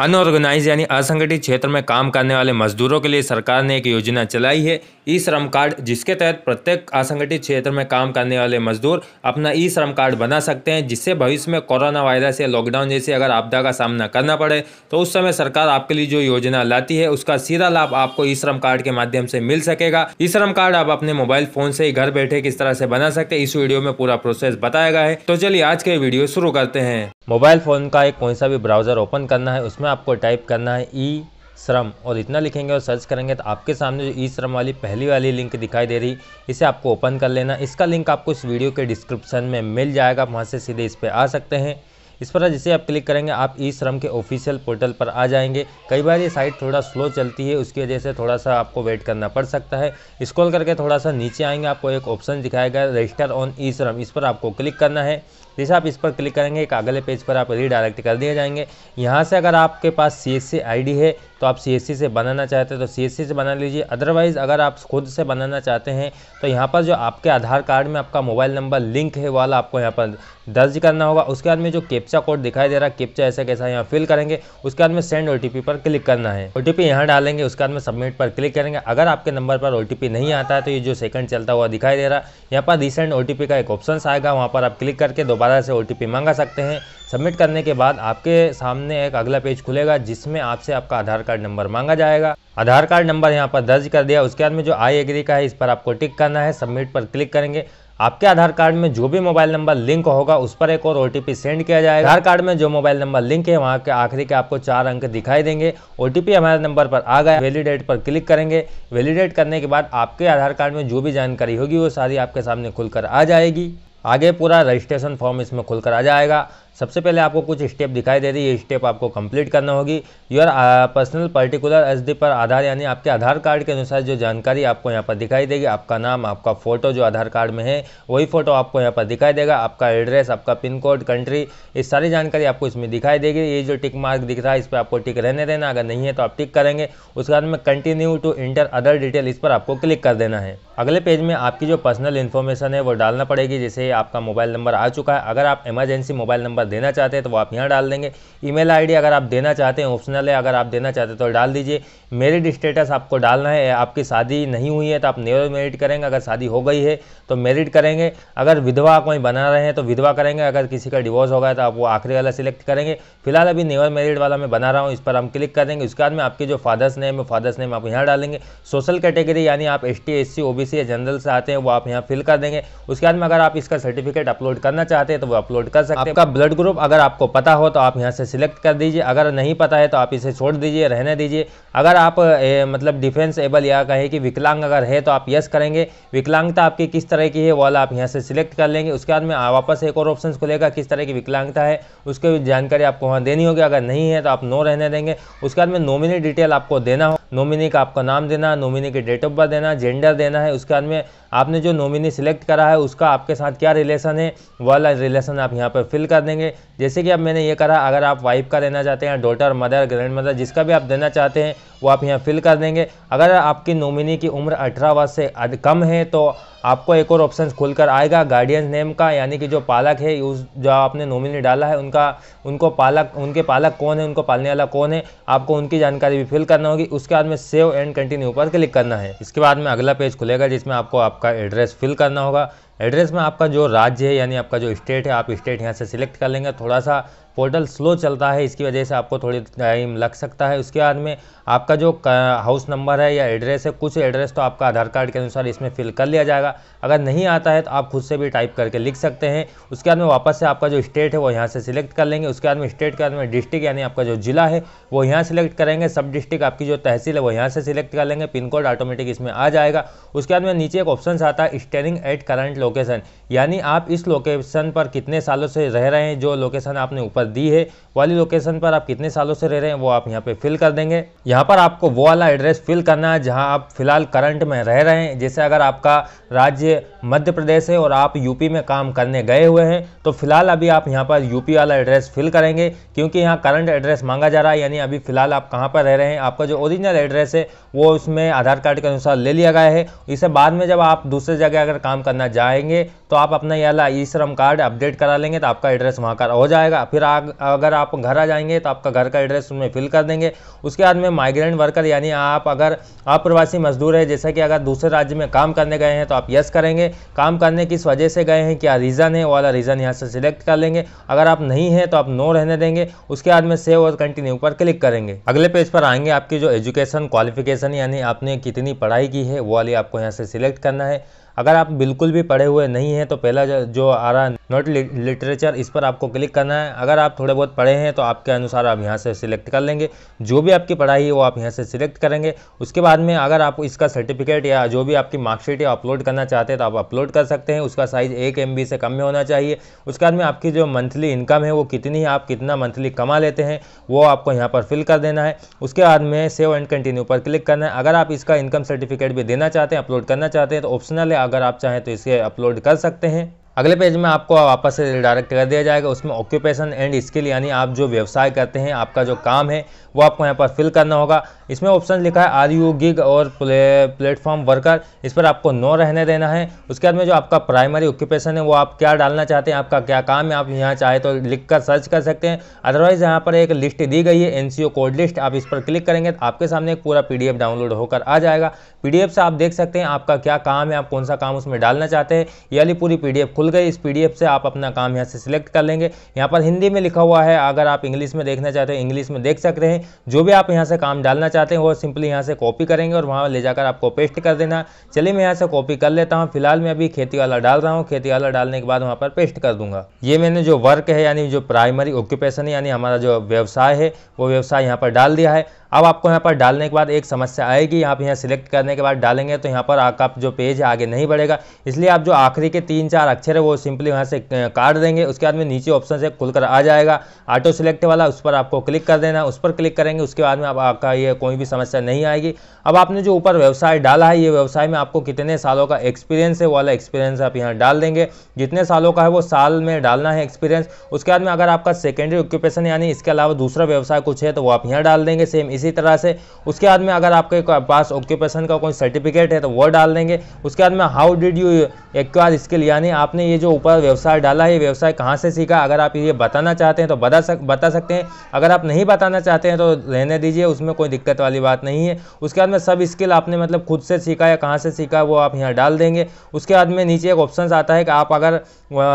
Unorganised यानी असंगठित क्षेत्र में काम करने वाले मजदूरों के लिए सरकार ने एक योजना चलाई है ई श्रम कार्ड, जिसके तहत प्रत्येक असंगठित क्षेत्र में काम करने वाले मजदूर अपना ई श्रम कार्ड बना सकते हैं, जिससे भविष्य में कोरोना वायरस या लॉकडाउन जैसी अगर आपदा का सामना करना पड़े तो उस समय सरकार आपके लिए जो योजना लाती है, उसका सीधा लाभ आपको ई श्रम कार्ड के माध्यम से मिल सकेगा। ई श्रम कार्ड आप अपने मोबाइल फ़ोन से ही घर बैठे किस तरह से बना सकते हैं, इस वीडियो में पूरा प्रोसेस बताया गया है। तो चलिए आज के वीडियो शुरू करते हैं। मोबाइल फ़ोन का एक कोई सा भी ब्राउज़र ओपन करना है, उसमें आपको टाइप करना है ई श्रम और इतना लिखेंगे और सर्च करेंगे तो आपके सामने जो ई श्रम वाली पहली वाली लिंक दिखाई दे रही, इसे आपको ओपन कर लेना इसका लिंक आपको इस वीडियो के डिस्क्रिप्शन में मिल जाएगा, वहाँ से सीधे इस पर आ सकते हैं। इस पर जिसे आप क्लिक करेंगे, आप ई श्रम के ऑफिशियल पोर्टल पर आ जाएँगे। कई बार ये साइट थोड़ा स्लो चलती है, उसकी वजह से थोड़ा सा आपको वेट करना पड़ सकता है। स्क्रॉल करके थोड़ा सा नीचे आएँगे, आपको एक ऑप्शन दिखाएगा रजिस्टर ऑन ई श्रम, इस पर आपको क्लिक करना है। जैसे आप इस पर क्लिक करेंगे, एक अगले पेज पर आप रीडायरेक्ट कर दिए जाएँगे। यहाँ से अगर आपके पास सी एस है तो आप सीएससी से बनाना चाहते हैं तो सीएससी से बना लीजिए। अदरवाइज़ अगर आप खुद से बनाना चाहते हैं तो यहाँ पर जो आपके आधार कार्ड में आपका मोबाइल नंबर, लिंक है, वाला आपको यहाँ पर दर्ज करना होगा। उसके बाद में जो कैप्चा कोड दिखाई दे रहा है कैप्चा ऐसा कैसा यहाँ फिल करेंगे। उसके बाद में सेंड ओटीपी पर क्लिक करना है। ओ टी यहाँ डालेंगे, उसके बाद में सबमिट पर क्लिक करेंगे। अगर आपके नंबर पर ओटीपी नहीं आता है तो ये जो सेकंड चलता हुआ दिखाई दे रहा है, यहाँ पर रिसेंट ओ का एक ऑप्शन आएगा, वहाँ पर आप क्लिक करके दोबारा से ओटीपी मांगा सकते हैं। सबमिट करने के बाद आपके सामने एक अगला पेज खुलेगा, जिसमें आपसे आपका आधार कार्ड नंबर मांगा जाएगा। आधार कार्ड नंबर यहाँ पर दर्ज कर दिया। उसके बाद में जो आई एग्री का है, इस पर आपको टिक करना है। सबमिट पर क्लिक करेंगे। आपके आधार कार्ड में जो भी मोबाइल नंबर लिंक होगा, उस पर एक और ओटीपी सेंड किया जाएगा। आधार कार्ड में जो मोबाइल नंबर लिंक है, वहाँ के आखिरी के आपको चार अंक दिखाई देंगे। ओटीपी हमारे नंबर पर आ गया। वैलिडेट पर क्लिक करेंगे। वैलिडेट करने के बाद आपके आधार कार्ड में जो भी जानकारी होगी, वो सारी आपके सामने खुलकर आ जाएगी। आगे पूरा रजिस्ट्रेशन फॉर्म इसमें खुलकर आ जाएगा। सबसे पहले आपको कुछ स्टेप दिखाई दे रही है। ये स्टेप आपको कंप्लीट करना होगी। योर पर्सनल पर्टिकुलर एस पर आधार, यानी आपके आधार कार्ड के अनुसार जो जानकारी आपको यहाँ पर दिखाई देगी, आपका नाम, आपका फ़ोटो जो आधार कार्ड में है, वही फ़ोटो आपको यहाँ पर दिखाई देगा। आपका एड्रेस आपका पिन कोड कंट्री ये सारी जानकारी आपको इसमें दिखाई देगी। ये जो टिक मार्क दिख रहा है, इस पर आपको टिक रहने देना। अगर नहीं है तो आप टिक करेंगे। उसके बाद में continue to enter other detail इस पर आपको क्लिक कर देना है। अगले पेज में आपकी जो पर्सनल इन्फॉर्मेशन है, वो डालना पड़ेगी। जैसे आपका मोबाइल नंबर आ चुका है। अगर आप इमरजेंसी मोबाइल नंबर देना चाहते हैं तो वो आप यहाँ डाल देंगे। ईमेल आईडी अगर आप देना चाहते हैं, ऑप्शनल है, अगर आप देना चाहते हैं तो डाल दीजिए। मेरिड स्टेटस आपको डालना है, आपकी शादी नहीं हुई है तो आप नेवर मेरिड करेंगे, अगर शादी हो गई है तो मेरिड करेंगे। अगर विधवा कोई बना रहे हैं तो विधवा करेंगे, अगर किसी का डिवोर्स हो गया तो आप वो आखिरी वाला सिलेक्ट करेंगे। फ़िलहाल अभी नेवर मेरिड वाला मैं बना रहा हूँ, इस पर हम क्लिक कर देंगे। उसके बाद में आपके जो फादर्स नेम है, फादर्स नेम आप यहाँ डालेंगे। सोशल कैटेगरी, यानी आप एस टी एस सी या जनरल से आते हैं, वो आप यहाँ फिल कर देंगे। उसके बाद में अगर आप इसका सर्टिफिकेट अपलोड करना चाहते हैं तो वो अपलोड कर सकते हैं। आपका ब्लड ग्रुप अगर आपको पता हो तो आप यहाँ से सिलेक्ट कर दीजिए। अगर नहीं पता है तो आप इसे छोड़ दीजिए रहने दीजिए। अगर आप ए, मतलब डिफेंस एबल या कहे कि विकलांग अगर है तो आप यस करेंगे। विकलांगता आपकी किस तरह की है वाला आप यहाँ से सिलेक्ट कर लेंगे। उसके बाद में वापस एक और ऑप्शन खुलेगा किस तरह की विकलांगता है उसकी जानकारी आपको वहाँ देनी होगी। अगर नहीं है तो आप नो रहने देंगे। उसके बाद में नॉमिनी डिटेल आपको देना नॉमिनी का आपका नाम देना, नोमिनी की डेट ऑफ़ बर्थ देना जेंडर देना है, उसके बाद में आपने जो नॉमिनी सिलेक्ट करा है, उसका आपके साथ क्या रिलेशन है, वाला रिलेशन आप यहाँ पर फिल कर देंगे। जैसे कि अब मैंने ये करा, अगर आप वाइफ का देना चाहते हैं डॉटर मदर ग्रैंड मदर जिसका भी आप देना चाहते हैं, वो आप यहाँ फिल कर देंगे। अगर आपकी नोमिनी की उम्र अठारह वर्ष से कम है तो आपको एक और ऑप्शन खुलकर आएगा गार्डियन नेम का, यानी कि जो पालक है, उस जो आपने नॉमिनी डाला है, उनका, उनको पालक, उनके पालक कौन है, उनको पालने वाला कौन है, आपको उनकी जानकारी भी फिल करना होगी। उसके बाद में सेव एंड कंटिन्यू पर क्लिक करना है। इसके बाद में अगला पेज खुलेगा, जिसमें आपको आपका एड्रेस फिल करना होगा। एड्रेस में आपका जो राज्य है, यानी आपका जो स्टेट है, आप स्टेट यहाँ से सिलेक्ट कर लेंगे। थोड़ा सा पोर्टल स्लो चलता है, इसकी वजह से आपको थोड़ी टाइम लग सकता है। उसके बाद में आपका जो हाउस नंबर है या एड्रेस है, कुछ एड्रेस तो आपका आधार कार्ड के अनुसार इसमें फिल कर लिया जाएगा। अगर नहीं आता है तो आप खुद से भी टाइप करके लिख सकते हैं। उसके बाद में वापस से आपका जो स्टेट है, वो यहाँ से सिलेक्ट कर लेंगे। उसके बाद में स्टेट के बाद में डिस्ट्रिक्ट, यानी आपका जो जिला है, वो यहाँ सिलेक्ट करेंगे। सब डिस्ट्रिक्ट आपकी जो तहसील है, वो यहाँ से सिलेक्ट कर लेंगे। पिन कोड ऑटोमेटिक इसमें आ जाएगा। उसके बाद में नीचे एक ऑप्शन आता है, स्टेरिंग एट करंट लोकेशन। यानी आप इस लोकेशन पर कितने सालों से रह रहे हैं, जो लोकेशन आपने ऊपर दी है, वाली लोकेशन पर आप कितने सालों से रह रहे हैं, वो आप यहाँ पे फिल कर देंगे। यहाँ पर आपको वो वाला एड्रेस फिल करना है, जहाँ आप फ़िलहाल करंट में रह रहे हैं। जैसे अगर आपका राज्य मध्य प्रदेश है और आप यूपी में काम करने गए हुए हैं तो फ़िलहाल अभी आप यहाँ पर यूपी वाला एड्रेस फिल करेंगे, क्योंकि यहाँ करंट एड्रेस मांगा जा रहा है। यानी अभी फ़िलहाल आप कहाँ पर रह रहे हैं, आपका जो ओरिजिनल एड्रेस है, वो उसमें आधार कार्ड के अनुसार ले लिया गया है। इसे बाद में जब आप दूसरे जगह अगर काम करना जाए जाएँगे तो आप अपना ये वाला ई श्रम कार्ड अपडेट करा लेंगे तो आपका एड्रेस वहाँ का हो जाएगा। फिर अगर आप घर आ जाएँगे तो आपका घर का एड्रेस उसमें फिल कर देंगे। उसके बाद में माइग्रेंट वर्कर यानी आप अगर अप्रवासी मजदूर है, जैसे कि अगर दूसरे राज्य में काम करने गए हैं तो आप यस करेंगे। काम करने किस वजह से गए हैं, क्या रीज़न है, वो वाला रीज़न यहाँ से सिलेक्ट कर लेंगे। अगर आप नहीं हैं तो आप नो रहने देंगे। उसके बाद में सेव और कंटिन्यू पर क्लिक करेंगे। अगले पेज पर आएँगे आपकी जो एजुकेशन क्वालिफिकेशन यानी आपने कितनी पढ़ाई की है, वो वाली आपको यहाँ से सिलेक्ट करना है। अगर आप बिल्कुल भी पढ़े हुए नहीं हैं तो पहला जो आ रहा है नोट लिटरेचर इस पर आपको क्लिक करना है। अगर आप थोड़े बहुत पढ़े हैं तो आपके अनुसार आप यहाँ से सिलेक्ट कर लेंगे। जो भी आपकी पढ़ाई है, वो आप यहाँ से सिलेक्ट करेंगे। उसके बाद में अगर आप इसका सर्टिफिकेट या जो भी आपकी मार्कशीट या अपलोड करना चाहते हैं तो आप अपलोड कर सकते हैं। उसका साइज़ एक एम से कम में होना चाहिए। उसके बाद में आपकी जो मंथली इनकम है, वो कितनी, आप कितना मंथली कमा लेते हैं, वो आपको यहाँ पर फिल कर देना है। उसके बाद में सेव एंड कंटिन्यू पर क्लिक करना है। अगर आप इसका इनकम सर्टिफिकेट भी देना चाहते हैं अपलोड करना चाहते हैं तो ऑप्शनल है। अगर आप चाहें तो इसे अपलोड कर सकते हैं। अगले पेज में आपको वापस से रिडायरेक्ट कर दिया जाएगा। उसमें ऑक्यूपेशन एंड स्किल यानी आप जो व्यवसाय करते हैं आपका जो काम है वो आपको यहाँ पर फिल करना होगा। इसमें ऑप्शन लिखा है are you gig or play, platform worker इस पर आपको नो रहने देना है। उसके बाद में जो आपका प्राइमरी ऑक्यूपेशन है वो आप क्या डालना चाहते हैं आपका क्या काम है आप यहाँ चाहे तो लिख कर सर्च कर सकते हैं। अदरवाइज़ यहाँ पर एक लिस्ट दी गई है एन कोड लिस्ट आप इस पर क्लिक करेंगे तो आपके सामने एक पूरा पीडीएफ डाउनलोड होकर आ जाएगा। पीडीएफ से आप देख सकते हैं आपका क्या काम है आप कौन सा काम उसमें डालना चाहते हैं। ये वाली पूरी पी खुल गई इस पीडीएफ से आप अपना काम यहाँ से सिलेक्ट कर लेंगे। यहाँ पर हिंदी में लिखा हुआ है, अगर आप इंग्लिश में देखना चाहते हैं, इंग्लिश में देख सकते हैं। जो भी आप यहाँ से काम डालना चाहते हैं, वो सिंपली यहाँ से कॉपी करेंगे और वहाँ ले जाकर आपको पेस्ट कर देना। चलिए मैं यहाँ से कॉपी कर लेता हूँ। फ़िलहाल मैं अभी खेती वाला डाल रहा हूँ। खेती वाला डालने के बाद वहाँ पर पेस्ट कर दूँगा। ये मैंने जो वर्क है, यानी जो प्राइमरी ऑक्यूपेशन यानी हमारा जो व्यवसाय है, वो व्यवसाय यहाँ पर डाल दिया है। अब आपको यहाँ पर डालने के बाद एक समस्या आएगी। आप यहाँ सिलेक्ट करने के बाद डालेंगे तो यहाँ पर आपका जो पेज है आगे नहीं बढ़ेगा। इसलिए आप जो आखिरी के तीन चार अक्षर है वो सिंपली यहाँ से काट देंगे। उसके बाद में नीचे ऑप्शन से खुलकर आ जाएगा। ऑटो सिलेक्ट वाला, उस पर आपको क्लिक कर देना। उस पर क्लिक करेंगे, उसके बाद में अब आपका ये कोई भी समस्या नहीं आएगी। अब आपने जो ऊपर व्यवसाय डाला है, ये व्यवसाय में आपको कितने सालों का एक्सपीरियंस है वाला एक्सपीरियंस आप यहाँ डाल देंगे। जितने सालों का है, वो साल में डालना है एक्सपीरियंस उसके बाद में अगर आपका सेकेंडरी ऑक्यूपेशन यानी इसके अलावा दूसरा व्यवसाय कुछ है तो वो आप यहाँ डाल देंगे सेम इसी तरह से। उसके बाद में अगर आपके पास ऑक्यूपेशन का कोई सर्टिफिकेट है तो वो डाल देंगे। उसके बाद में how did you acquire skill यानी आपने ये जो ऊपर व्यवसाय डाला है, ये व्यवसाय कहाँ से सीखा? अगर आप ये बताना चाहते हैं तो बता सक, बता सकते हैं। अगर आप नहीं बताना चाहते हैं तो रहने दीजिए, उसमें कोई दिक्कत वाली बात नहीं है। उसके बाद में सब स्किल आपने मतलब खुद से सीखा या कहाँ से सीखा, वो आप यहाँ डाल देंगे। उसके बाद में नीचे एक ऑप्शन आता है कि आप अगर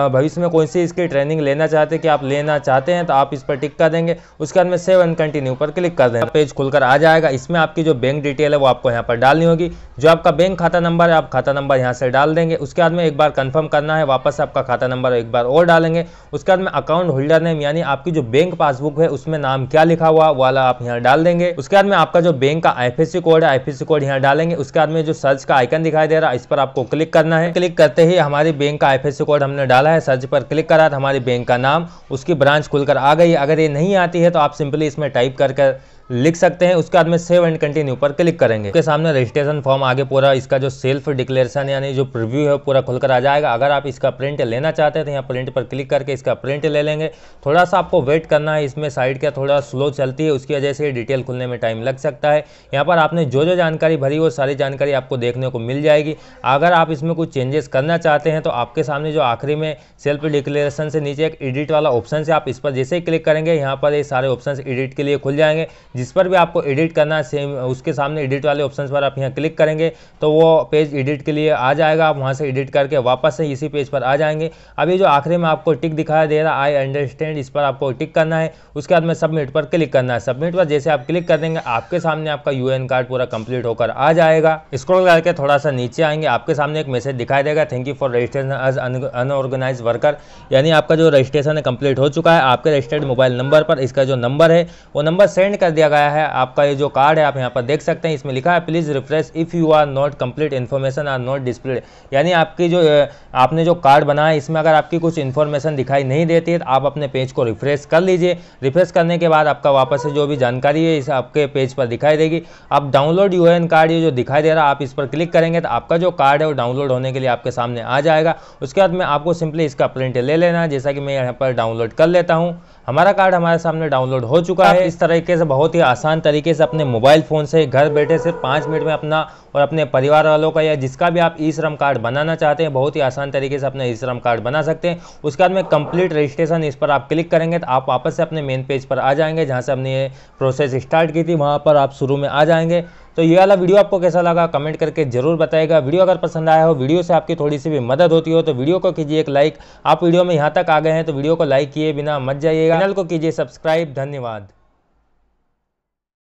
भविष्य में कोई सी इसकी ट्रेनिंग लेना चाहते हैं कि आप लेना चाहते हैं तो आप इस पर टिक कर देंगे। उसके बाद में सेव एंड कंटिन्यू पर क्लिक कर देंगे पेज खुलकर आ जाएगा। इसमें आपकी जो बैंक डिटेल है वो आपको यहाँ पर डालनी होगी। जो आपका बैंक खाता नंबर है, आप खाता नंबर यहाँ से डाल देंगे। उसके बाद में एक बार कन्फर्म करना है वापस आपका खाता नंबर एक बार और डालेंगे। उसके बाद में अकाउंट होल्डर नेम, यानी आपकी जो बैंक पासबुक है, उसमें नाम क्या लिखा हुआ वाला आप यहाँ डाल देंगे। उसके बाद में आपका जो बैंक का आईएफएससी कोड है आईएफएससी कोड यहाँ डालेंगे। उसके बाद में जो सर्च का आइकन दिखाई दे रहा है, इस पर आपको क्लिक करना है। क्लिक करते ही हमारी बैंक का आईएफएससी कोड हमने डाला है सर्च पर क्लिक करा तो हमारी बैंक का नाम, उसकी ब्रांच खुलकर आ गई अगर ये नहीं आती है तो आप सिंपली इसमें टाइप कर लिख सकते हैं, उसके बाद में सेव एंड कंटिन्यू पर क्लिक करेंगे। उसके सामने रजिस्ट्रेशन फॉर्म आगे पूरा इसका जो सेल्फ डिक्लेरेशन यानी जो प्रिव्यू है पूरा खुलकर आ जाएगा। अगर आप इसका प्रिंट लेना चाहते हैं तो यहाँ प्रिंट पर क्लिक करके इसका प्रिंट ले लेंगे। थोड़ा सा आपको वेट करना है, इसमें साइड का थोड़ा स्लो चलती है, उसकी वजह से डिटेल खुलने में टाइम लग सकता है। यहाँ पर आपने जो जो जानकारी भरी, वो सारी जानकारी आपको देखने को मिल जाएगी। अगर आप इसमें कुछ चेंजेस करना चाहते हैं तो आपके सामने जो आखिरी में सेल्फ डिक्लेरेशन से नीचे एक एडिट वाला ऑप्शन से आप इस पर जैसे ही क्लिक करेंगे, यहाँ पर ये सारे ऑप्शन एडिट के लिए खुल जाएँगे। जिस पर भी आपको एडिट करना है सेम उसके सामने एडिट वाले ऑप्शन पर आप यहाँ क्लिक करेंगे तो वो पेज एडिट के लिए आ जाएगा। आप वहाँ से एडिट करके वापस से इसी पेज पर आ जाएँगे। अभी जो आखिरी में आपको टिक दिखाई दे रहा आई अंडरस्टैंड इस पर आपको टिक करना है। उसके बाद में सबमिट पर क्लिक करना है। सबमिट पर जैसे आप क्लिक कर देंगे, आपके सामने आपका यूएन कार्ड पूरा कंप्लीट होकर आ जाएगा। स्क्रॉल करके थोड़ा सा नीचे आएँगे, आपके सामने एक मैसेज दिखाई देगा। Thank you for registration as unorganise worker यानी आपका जो रजिस्ट्रेशन है कंप्लीट हो चुका है, आपके रजिस्टर्ड मोबाइल नंबर पर इसका जो नंबर है, वो नंबर सेंड कर दिया गया है। आपका ये जो कार्ड है आप यहाँ पर देख सकते हैं। इसमें लिखा है please refresh if you are not complete information are not display यानी आपकी जो आपने जो कार्ड बनाया है इसमें अगर आपकी कुछ इन्फॉर्मेशन दिखाई नहीं देती है तो आप अपने पेज को रिफ्रेश कर लीजिए। रिफ्रेश करने के बाद आपका वापस से जो भी जानकारी है इस आपके पेज पर दिखाई देगी। अब डाउनलोड यू कार्ड ये जो दिखाई दे रहा है आप इस पर क्लिक करेंगे तो आपका जो कार्ड है वो डाउनलोड होने के लिए आपके सामने आ जाएगा। उसके बाद में आपको सिंपली इसका प्रिंट ले लेना है जैसा कि मैं यहाँ पर डाउनलोड कर लेता हूँ। हमारा कार्ड हमारे सामने डाउनलोड हो चुका है। इस तरीके से बहुत ही आसान तरीके से अपने मोबाइल फ़ोन से घर बैठे सिर्फ़ पाँच मिनट में अपना और अपने परिवार वालों का या जिसका भी आप ई श्रम कार्ड बनाना चाहते हैं, बहुत ही आसान तरीके से अपना ई श्रम कार्ड बना सकते हैं। उसके बाद में कंप्लीट रजिस्ट्रेशन इस पर आप क्लिक करेंगे तो आप वापस से अपने मेन पेज पर आ जाएँगे, जहाँ से हमने ये प्रोसेस स्टार्ट की थी, वहाँ पर आप शुरू में आ जाएँगे। तो ये वाला वीडियो आपको कैसा लगा कमेंट करके ज़रूर बताएगा वीडियो अगर पसंद आया हो, वीडियो से आपकी थोड़ी सी भी मदद होती हो तो वीडियो को कीजिए एक लाइक। आप वीडियो में यहाँ तक आ गए हैं तो वीडियो को लाइक किए बिना मत जाइएगा। चैनल को कीजिए सब्सक्राइब। धन्यवाद।